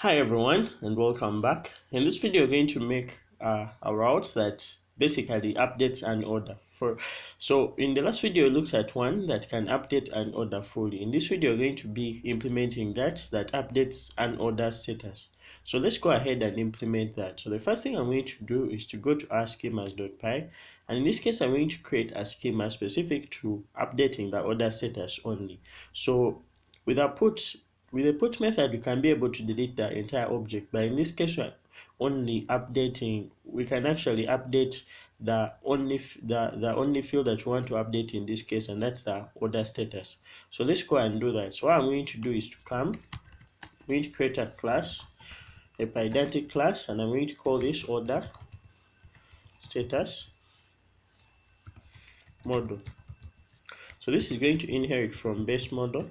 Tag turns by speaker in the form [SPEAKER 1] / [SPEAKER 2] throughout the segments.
[SPEAKER 1] Hi everyone and welcome back. In this video we're going to make uh, a route that basically updates an order. For So in the last video we looked at one that can update an order fully. In this video we're going to be implementing that that updates an order status. So let's go ahead and implement that. So the first thing I'm going to do is to go to our schemas.py and in this case I'm going to create a schema specific to updating the order status only. So with a put with the put method, we can be able to delete the entire object, but in this case, we're only updating. We can actually update the only the the only field that you want to update in this case, and that's the order status. So let's go and do that. So what I'm going to do is to come. I'm going to create a class, a pydantic class, and I'm going to call this order status model. So this is going to inherit from base model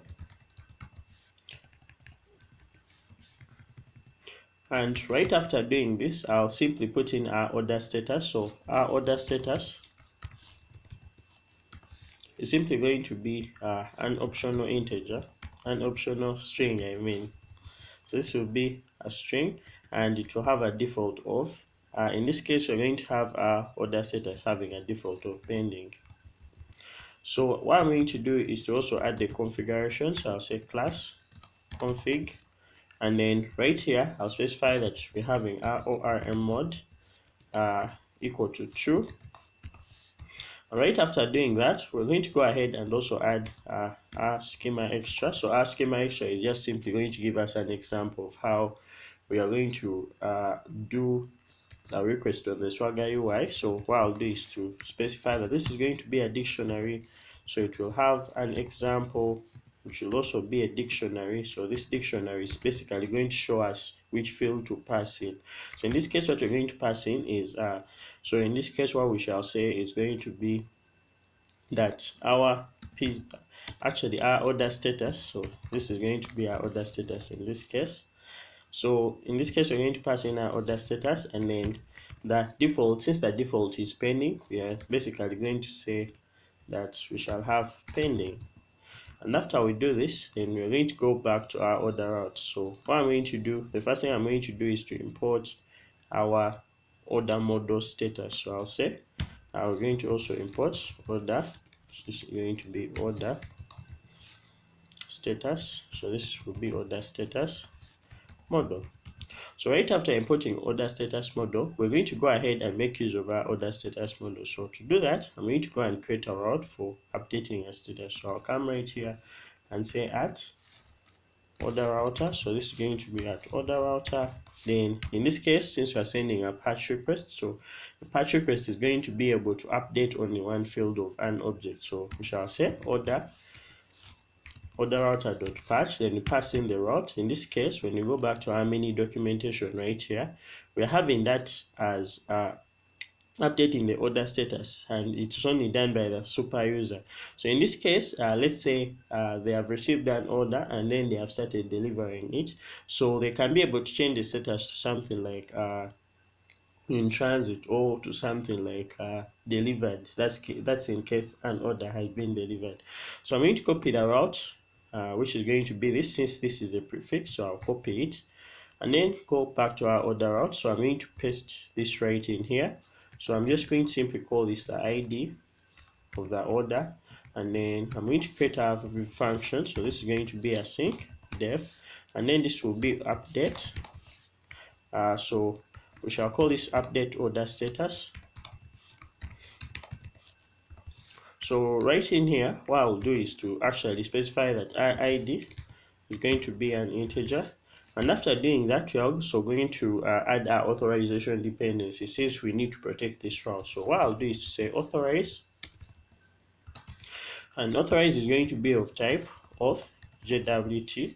[SPEAKER 1] and right after doing this I'll simply put in our order status. So our order status is simply going to be uh, an optional integer an optional string I mean. This will be a string and it will have a default of uh, in this case we're going to have our order status having a default of pending. So what I'm going to do is to also add the configuration. So I'll say class config and then right here I'll specify that we're having our ORM mode uh, equal to true. Right after doing that we're going to go ahead and also add uh, our schema extra. So our schema extra is just simply going to give us an example of how we are going to uh, do a request on the swagger UI so what I'll do is to specify that this is going to be a dictionary. So it will have an example which will also be a dictionary. So this dictionary is basically going to show us which field to pass in. So in this case what we're going to pass in is uh so in this case what we shall say is going to be that our piece actually our order status. So this is going to be our order status in this case. So in this case we're going to pass in our order status and then the default since the default is pending we are basically going to say that we shall have pending and after we do this then we're going to go back to our order route so what i'm going to do the first thing i'm going to do is to import our order model status so i'll say. Uh, we're going to also import order this is going to be order status. So this will be order status model so right after importing order status model, we're going to go ahead and make use of our order status model. So to do that, I'm going to go and create a route for updating a status. So I'll come right here and say at order router. So this is going to be at order router. Then in this case, since we're sending a patch request, so the patch request is going to be able to update only one field of an object. So we shall say order order router dot patch then you pass in the route. In this case when you go back to our mini documentation right here we're having that as uh, updating the order status and it's only done by the super user. So in this case uh, let's say uh, they have received an order and then they have started delivering it. So they can be able to change the status to something like uh, in transit or to something like uh, delivered. That's that's in case an order has been delivered. So i'm going to copy the route uh, which is going to be this since this is a prefix so I'll copy it. And then go back to our order route. So I'm going to paste this right in here. So I'm just going to simply call this the ID of the order. And then I'm going to create a function. So this is going to be async def. And then this will be update. Uh, so we shall call this update order status so right in here what I'll do is to actually specify that ID is going to be an integer. And after doing that we're also going to uh, add our authorization dependency since we need to protect this route so what I'll do is to say authorize. And authorize is going to be of type of JWT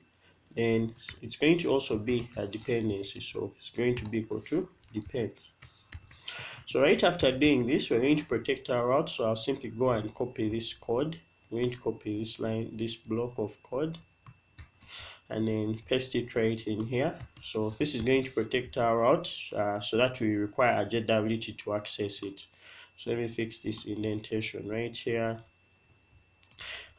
[SPEAKER 1] and it's going to also be a dependency. So it's going to be equal to depends so right after doing this, we're going to protect our route. So I'll simply go and copy this code. I'm going to copy this line, this block of code, and then paste it right in here. So this is going to protect our route uh, so that we require a JWT to access it. So let me fix this indentation right here.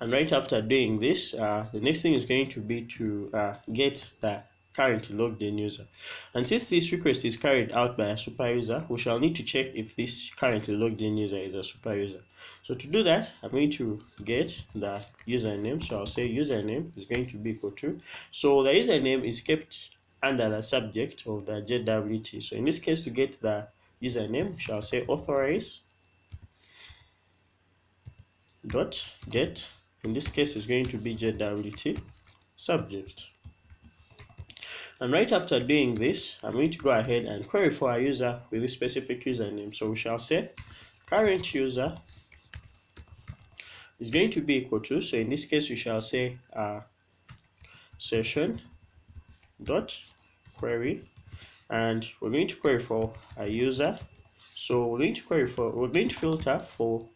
[SPEAKER 1] And right after doing this, uh, the next thing is going to be to uh, get the currently logged in user. And since this request is carried out by a super user, we shall need to check if this currently logged in user is a super user. So to do that, I'm going to get the username. So I'll say username is going to be equal to. So the username is kept under the subject of the JWT. So in this case, to get the username, we shall say authorize dot get. In this case, is going to be JWT subject. And right after doing this, I'm going to go ahead and query for a user with a specific username. So we shall say current user is going to be equal to, so in this case, we shall say uh, session dot query. And we're going to query for a user. So we're going to query for we're going to filter for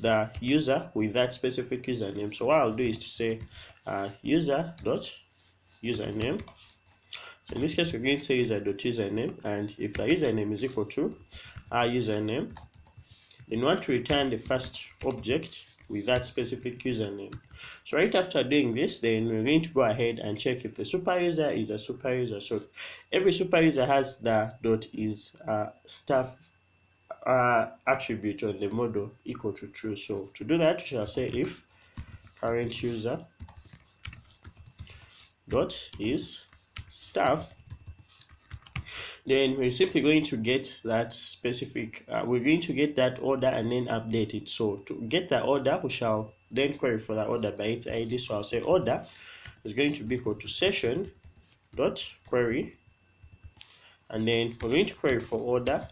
[SPEAKER 1] the user with that specific username. So what i'll do is to say uh, user dot username in this case, we're going to say user.username, and if the username is equal to our username, then we want to return the first object with that specific username. So right after doing this, then we're going to go ahead and check if the super user is a super user. So every super user has the dot is uh, staff uh, attribute on the model equal to true. So to do that, we shall say if current user dot is staff then we're simply going to get that specific uh, we're going to get that order and then update it. So to get the order we shall then query for that order by its id so i'll say order is going to be equal to session dot query. And then we're going to query for order.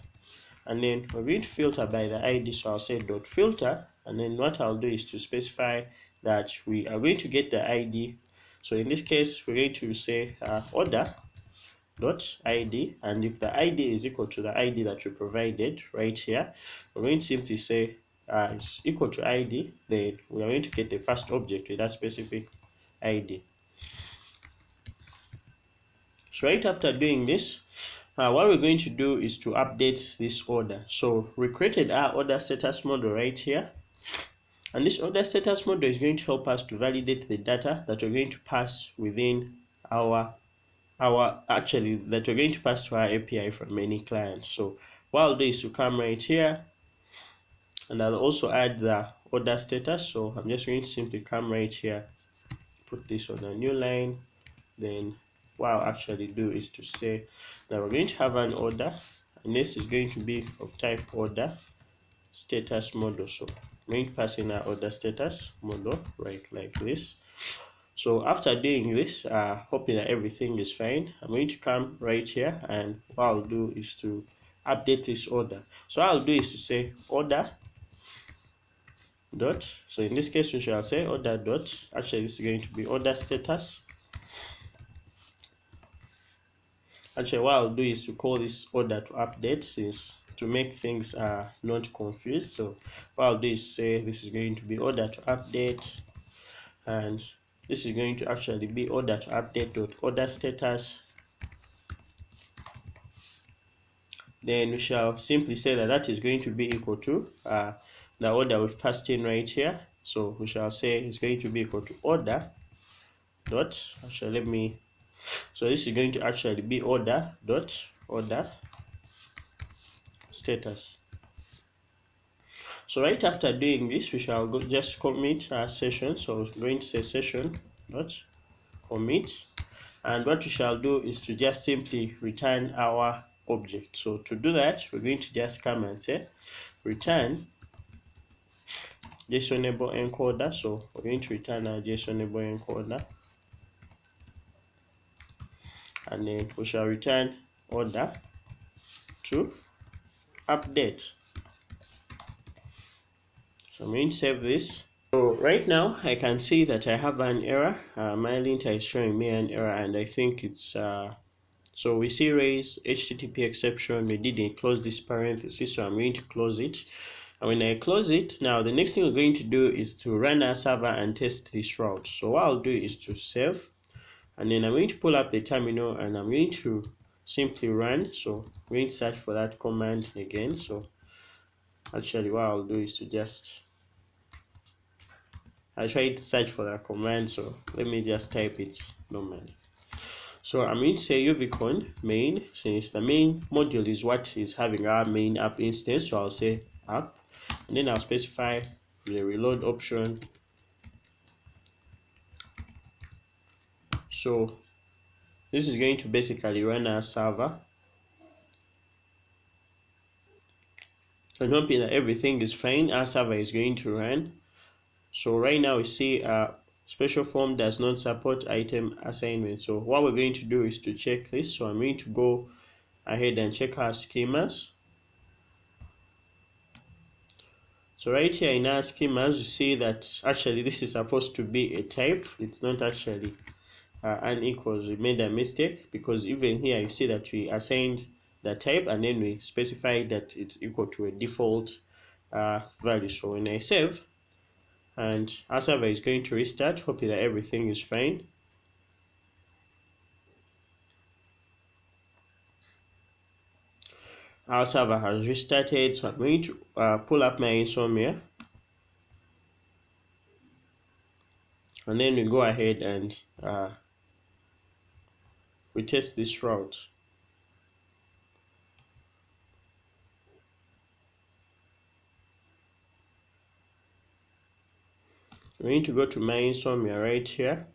[SPEAKER 1] And then we're going to filter by the id so i'll say dot filter. And then what i'll do is to specify that we are going to get the id so in this case, we're going to say uh, order dot id and if the id is equal to the id that we provided right here we're going to simply say uh, it's equal to id then we are going to get the first object with that specific id so right after doing this uh, what we're going to do is to update this order. So we created our order status model right here and this order status model is going to help us to validate the data that we're going to pass within our our actually that we're going to pass to our API from any client. So what I'll do is to come right here and I'll also add the order status. So I'm just going to simply come right here, put this on a new line. Then what I'll actually do is to say that we're going to have an order and this is going to be of type order status model. So main our order status model right like this. So after doing this uh hoping that everything is fine i'm going to come right here and what i'll do is to update this order. So i'll do is to say order dot. So in this case we shall say order dot. Actually this is going to be order status. Actually what i'll do is to call this order to update since to make things uh, not confused. So what I'll do is say this is going to be order to update and this is going to actually be order to update dot order status. Then we shall simply say that that is going to be equal to uh, the order we've passed in right here. So we shall say it's going to be equal to order dot actually let me so this is going to actually be order dot order status. So right after doing this we shall go just commit our session. So going to say session dot commit. And what we shall do is to just simply return our object. So to do that we're going to just come and say return JSONable encoder. So we're going to return our JSONable encoder. And then we shall return order to update. So I'm going to save this. So right now I can see that I have an error. Uh, my linter is showing me an error and I think it's uh, so we see raise HTTP exception. We didn't close this parenthesis so I'm going to close it. And when I close it now the next thing we're going to do is to run our server and test this route. So what I'll do is to save and then I'm going to pull up the terminal and I'm going to simply run. So I'm going to search for that command again. So actually what I'll do is to just I tried to search for that command. So let me just type it normally. So I'm going to say uvicorn main. Since the main module is what is having our main app instance. So I'll say app. And then I'll specify the reload option. So this is going to basically run our server. And hoping that everything is fine. Our server is going to run. So right now we see uh, special form does not support item assignment. So what we're going to do is to check this. So i'm going to go ahead and check our schemas. So right here in our schemas you see that actually this is supposed to be a type. It's not actually uh, unequals we made a mistake because even here you see that we assigned the type and then we specify that it's equal to a default uh, value. So when I save and our server is going to restart hoping that everything is fine. Our server has restarted so I'm going to uh, pull up my insomnia. And then we go ahead and uh, we test this route we need to go to my insomnia right here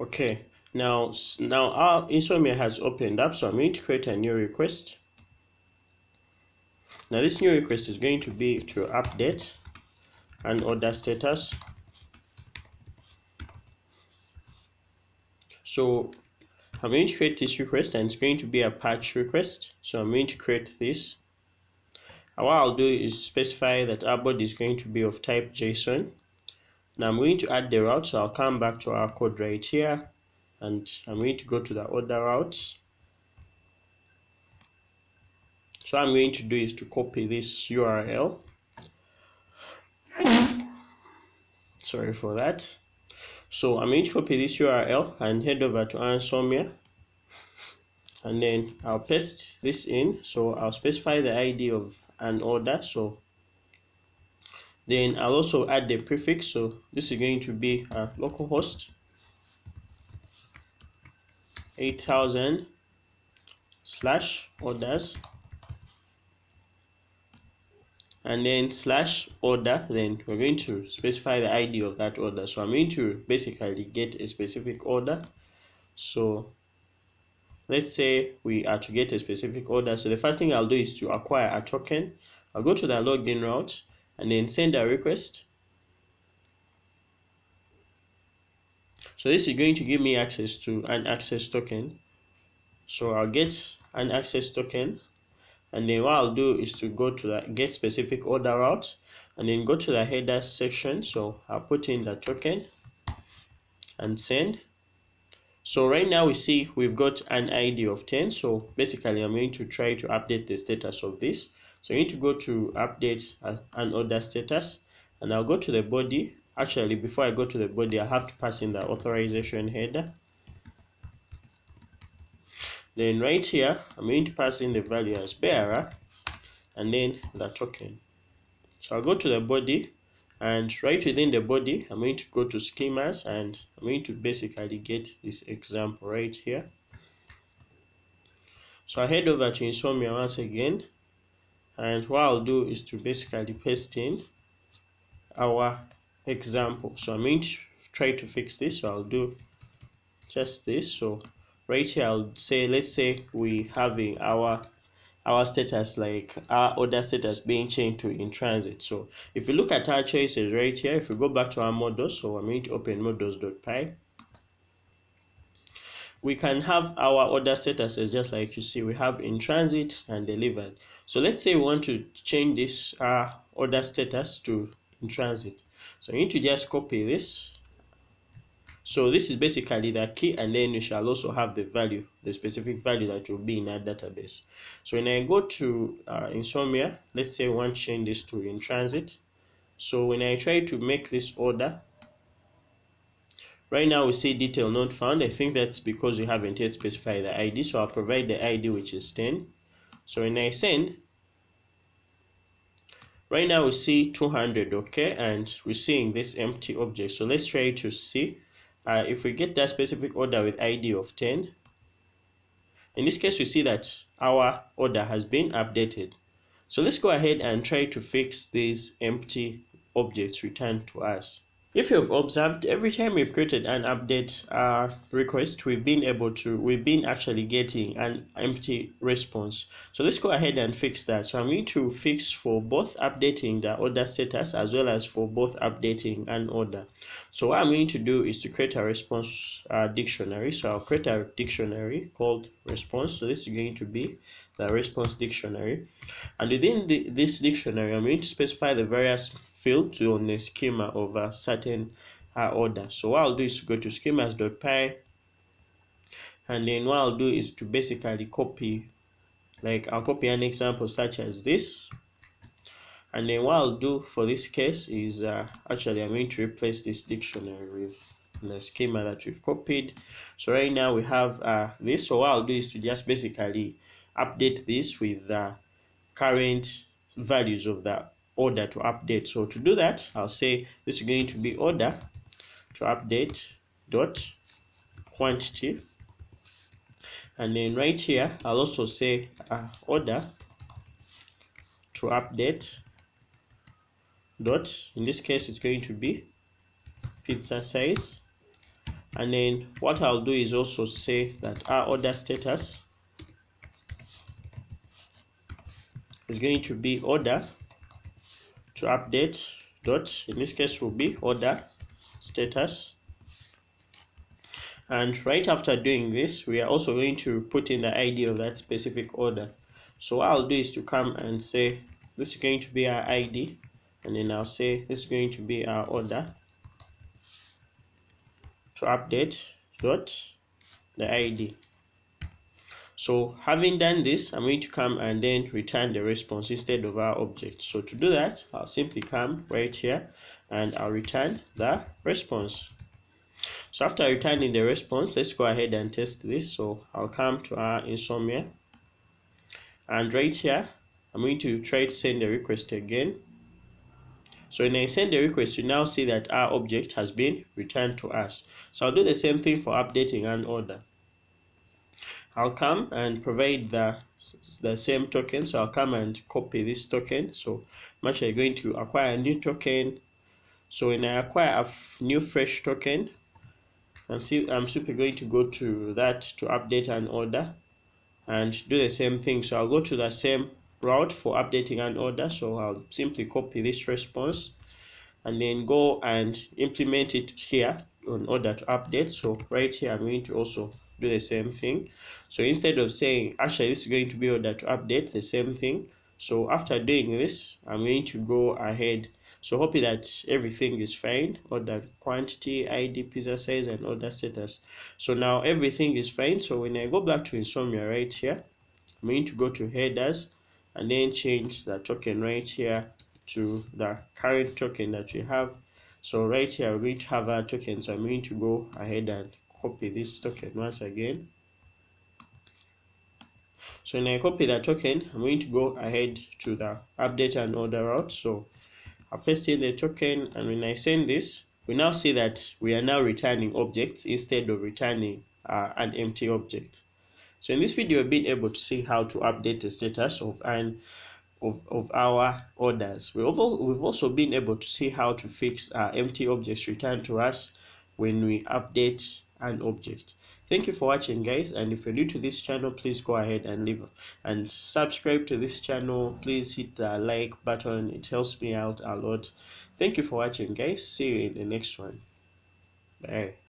[SPEAKER 1] okay now now our insomnia has opened up so i'm going to create a new request. Now this new request is going to be to update and order status. So i'm going to create this request and it's going to be a patch request so i'm going to create this. And what i'll do is specify that our body is going to be of type json now I'm going to add the route, so I'll come back to our code right here and I'm going to go to the order routes. So I'm going to do is to copy this URL. Sorry for that. So I'm going to copy this URL and head over to Insomnia and then I'll paste this in. So I'll specify the ID of an order. So then I'll also add the prefix so this is going to be a localhost 8000 slash orders. And then slash order then we're going to specify the id of that order. So i'm going to basically get a specific order. So let's say we are to get a specific order. So the first thing i'll do is to acquire a token. I'll go to the login route and then send a request. So this is going to give me access to an access token. So I'll get an access token and then what I'll do is to go to the get specific order route and then go to the header section. So I'll put in the token and send. So right now we see we've got an ID of 10 so basically I'm going to try to update the status of this so you need to go to update and order status and I'll go to the body. Actually, before I go to the body, I have to pass in the authorization header. Then right here, I'm going to pass in the value as bearer and then the token. So I'll go to the body and right within the body, I'm going to go to schemas and I'm going to basically get this example right here. So I head over to Insomnia once again and what I'll do is to basically paste in our example. So I'm going to try to fix this. So I'll do just this. So right here I'll say let's say we having our our status like our order status being changed to in transit. So if you look at our choices right here if we go back to our models so I'm going to open models.py we can have our order statuses just like you see we have in transit and delivered. So let's say we want to change this uh, order status to in transit. So you need to just copy this. So this is basically the key and then you shall also have the value the specific value that will be in our database. So when i go to uh, insomnia let's say we want to change this to in transit. So when i try to make this order right now we see detail not found. I think that's because we haven't yet specified the id so i'll provide the id which is 10 so when i send right now we see 200 okay? And we're seeing this empty object. So let's try to see uh, if we get that specific order with id of 10 in this case we see that our order has been updated. So let's go ahead and try to fix these empty objects returned to us if you've observed, every time we've created an update uh, request, we've been able to, we've been actually getting an empty response. So let's go ahead and fix that. So I'm going to fix for both updating the order status as well as for both updating an order. So what I'm going to do is to create a response uh, dictionary. So I'll create a dictionary called response. So this is going to be the response dictionary. And within the, this dictionary, I'm going to specify the various fields on the schema of a certain uh, order. So what I'll do is go to schemas.py and then what I'll do is to basically copy like I'll copy an example such as this and then what I'll do for this case is uh, actually I'm going to replace this dictionary with the schema that we've copied so right now we have uh, this so what I'll do is to just basically update this with the current values of the order to update. So to do that I'll say this is going to be order to update dot quantity. And then right here I'll also say uh, order to update dot. In this case it's going to be pizza size. And then what I'll do is also say that our order status is going to be order to update dot in this case will be order status. And right after doing this we are also going to put in the id of that specific order. So what i'll do is to come and say this is going to be our id and then i'll say this is going to be our order to update dot the id so having done this, I'm going to come and then return the response instead of our object. So to do that, I'll simply come right here and I'll return the response. So after returning the response, let's go ahead and test this. So I'll come to our insomnia and right here, I'm going to try to send the request again. So when I send the request, you now see that our object has been returned to us. So I'll do the same thing for updating an order. I'll come and provide the the same token so I'll come and copy this token. So I'm actually going to acquire a new token. So when I acquire a new fresh token I'm, see, I'm simply going to go to that to update an order and do the same thing. So I'll go to the same route for updating an order. So I'll simply copy this response and then go and implement it here in order to update. So right here I'm going to also do the same thing. So instead of saying actually this is going to be order to update the same thing. So after doing this I'm going to go ahead. So hoping that everything is fine order quantity id pizza size and order status. So now everything is fine. So when I go back to insomnia right here I'm going to go to headers and then change the token right here to the current token that we have so right here we're going to have our token so i'm going to go ahead and copy this token once again. So when i copy the token i'm going to go ahead to the update and order route so i paste in the token and when i send this we now see that we are now returning objects instead of returning uh, an empty object. So in this video we've been able to see how to update the status of an of, of our orders. We've also, we've also been able to see how to fix uh, empty objects returned to us when we update an object. Thank you for watching guys and if you're new to this channel please go ahead and leave and subscribe to this channel. Please hit the like button. It helps me out a lot. Thank you for watching guys. See you in the next one. Bye.